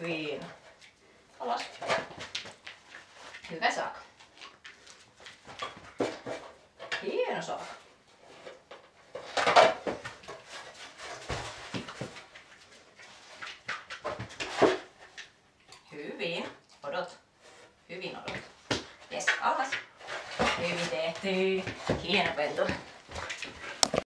Hyvin. Alas. Hyvä saaka. Hieno saaka. Hyvin. Odot. Hyvin odot. Jes, alas. Hyvin tehty. Hieno pentu.